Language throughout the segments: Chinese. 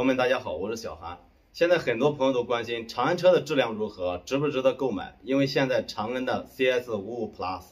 朋友们，大家好，我是小韩。现在很多朋友都关心长安车的质量如何，值不值得购买？因为现在长安的 CS 五五 Plus，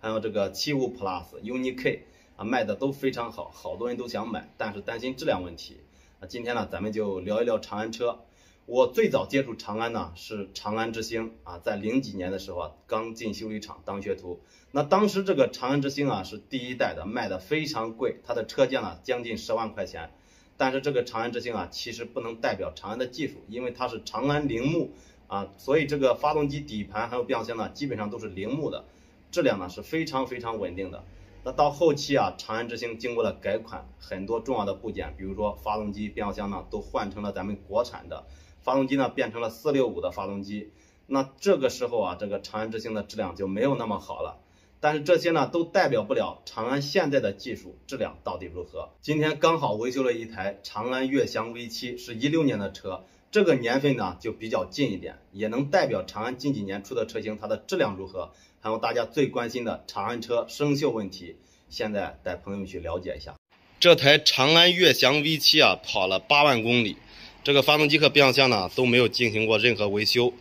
还有这个七五 Plus、UNI K 啊卖的都非常好，好多人都想买，但是担心质量问题。那今天呢，咱们就聊一聊长安车。我最早接触长安呢是长安之星啊，在零几年的时候啊，刚进修理厂当学徒。那当时这个长安之星啊是第一代的，卖的非常贵，它的车价呢将近十万块钱。但是这个长安之星啊，其实不能代表长安的技术，因为它是长安铃木啊，所以这个发动机底盘还有变速箱呢，基本上都是铃木的，质量呢是非常非常稳定的。那到后期啊，长安之星经过了改款，很多重要的部件，比如说发动机、变速箱呢，都换成了咱们国产的，发动机呢变成了四六五的发动机。那这个时候啊，这个长安之星的质量就没有那么好了。但是这些呢，都代表不了长安现在的技术质量到底如何。今天刚好维修了一台长安悦翔 V7，是一六年的车，这个年份呢就比较近一点，也能代表长安近几年出的车型它的质量如何。还有大家最关心的长安车生锈问题，现在带朋友们去了解一下。这台长安悦翔 V7 啊，跑了八万公里，这个发动机和变速箱呢都没有进行过任何维修。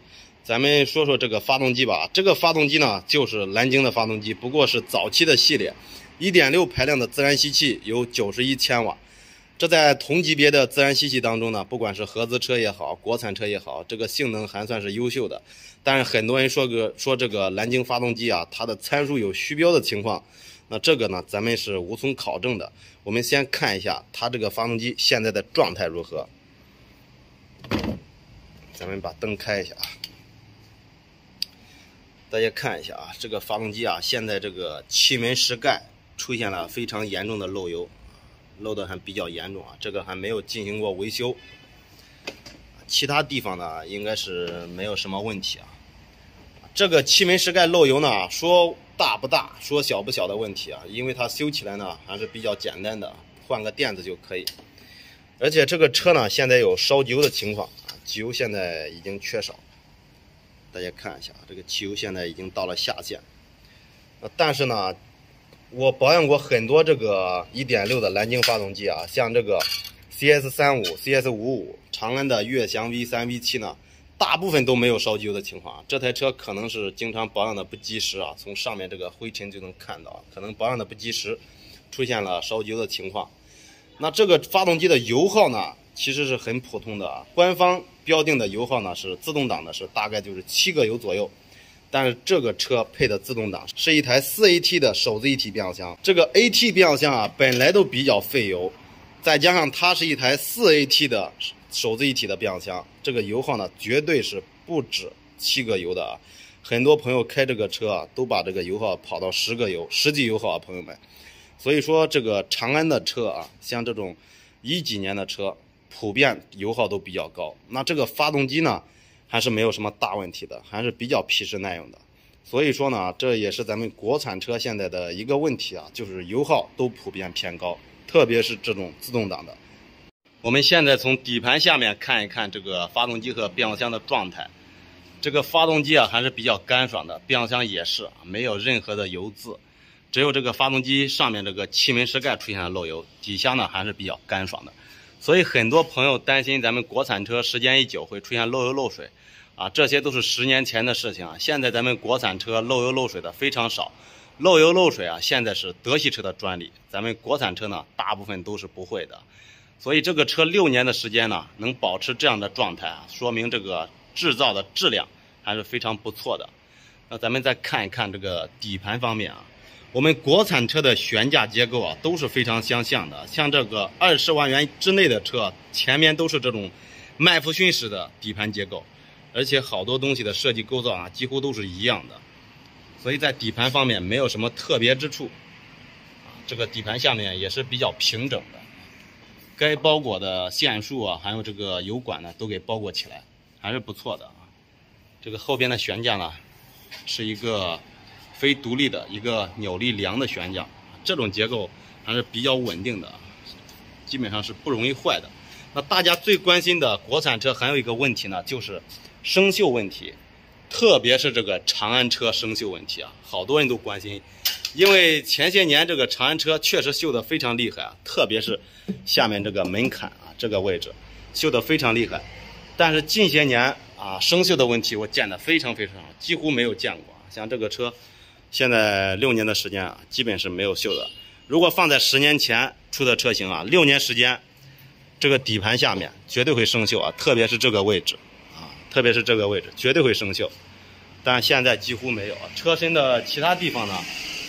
咱们说说这个发动机吧，这个发动机呢就是蓝鲸的发动机，不过是早期的系列，1.6排量的自然吸气有91千瓦，这在同级别的自然吸气当中呢，不管是合资车也好，国产车也好，这个性能还算是优秀的。但是很多人说个说这个蓝鲸发动机啊，它的参数有虚标的情况，那这个呢咱们是无从考证的。我们先看一下它这个发动机现在的状态如何，咱们把灯开一下啊。大家看一下啊，这个发动机啊，现在这个气门室盖出现了非常严重的漏油，漏的还比较严重啊。这个还没有进行过维修，其他地方呢应该是没有什么问题啊。这个气门室盖漏油呢，说大不大，说小不小的问题啊，因为它修起来呢还是比较简单的，换个垫子就可以。而且这个车呢现在有烧机油的情况，机油现在已经缺少。大家看一下这个汽油现在已经到了下限。呃，但是呢，我保养过很多这个1.6的蓝鲸发动机啊，像这个 CS35、CS55、长安的悦翔 V3、V7 呢，大部分都没有烧机油的情况。这台车可能是经常保养的不及时啊，从上面这个灰尘就能看到，可能保养的不及时，出现了烧机油的情况。那这个发动机的油耗呢？其实是很普通的啊，官方标定的油耗呢是自动挡的，是大概就是七个油左右。但是这个车配的自动挡是一台四 AT 的手自一体变速箱，这个 AT 变速箱啊本来都比较费油，再加上它是一台四 AT 的手自一体的变速箱，这个油耗呢绝对是不止七个油的啊。很多朋友开这个车啊都把这个油耗跑到十个油，实际油耗啊朋友们。所以说这个长安的车啊，像这种一几年的车。普遍油耗都比较高，那这个发动机呢，还是没有什么大问题的，还是比较皮实耐用的。所以说呢，这也是咱们国产车现在的一个问题啊，就是油耗都普遍偏高，特别是这种自动挡的。我们现在从底盘下面看一看这个发动机和变速箱的状态，这个发动机啊还是比较干爽的，变速箱也是没有任何的油渍，只有这个发动机上面这个气门室盖出现了漏油，底下呢还是比较干爽的。所以很多朋友担心咱们国产车时间一久会出现漏油漏水，啊，这些都是十年前的事情啊。现在咱们国产车漏油漏水的非常少，漏油漏水啊，现在是德系车的专利，咱们国产车呢大部分都是不会的。所以这个车六年的时间呢，能保持这样的状态啊，说明这个制造的质量还是非常不错的。那咱们再看一看这个底盘方面啊。我们国产车的悬架结构啊都是非常相像的，像这个二十万元之内的车，前面都是这种麦弗逊式的底盘结构，而且好多东西的设计构造啊几乎都是一样的，所以在底盘方面没有什么特别之处。这个底盘下面也是比较平整的，该包裹的线束啊，还有这个油管呢都给包裹起来，还是不错的啊。这个后边的悬架呢是一个。非独立的一个扭力梁的悬架，这种结构还是比较稳定的，基本上是不容易坏的。那大家最关心的国产车还有一个问题呢，就是生锈问题，特别是这个长安车生锈问题啊，好多人都关心，因为前些年这个长安车确实锈的非常厉害啊，特别是下面这个门槛啊这个位置，锈的非常厉害。但是近些年啊，生锈的问题我见的非常非常少，几乎没有见过。像这个车，现在六年的时间啊，基本是没有锈的。如果放在十年前出的车型啊，六年时间，这个底盘下面绝对会生锈啊，特别是这个位置啊，特别是这个位置绝对会生锈。但现在几乎没有，车身的其他地方呢，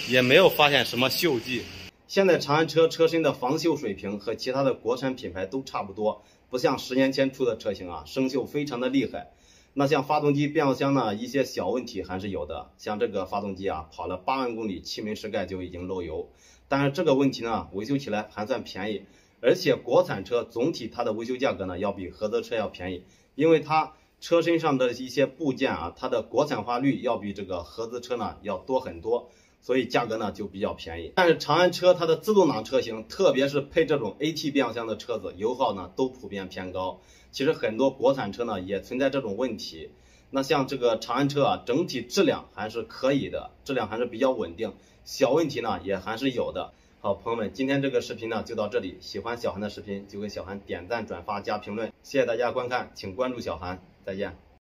也没有发现什么锈迹。现在长安车车身的防锈水平和其他的国产品牌都差不多。不像十年前出的车型啊，生锈非常的厉害。那像发动机、变速箱呢，一些小问题还是有的。像这个发动机啊，跑了八万公里，气门室盖就已经漏油。但是这个问题呢，维修起来还算便宜。而且国产车总体它的维修价格呢，要比合资车要便宜，因为它车身上的一些部件啊，它的国产化率要比这个合资车呢要多很多。所以价格呢就比较便宜，但是长安车它的自动挡车型，特别是配这种 AT 变速箱的车子，油耗呢都普遍偏高。其实很多国产车呢也存在这种问题。那像这个长安车啊，整体质量还是可以的，质量还是比较稳定，小问题呢也还是有的。好，朋友们，今天这个视频呢就到这里，喜欢小韩的视频就给小韩点赞、转发、加评论，谢谢大家观看，请关注小韩，再见。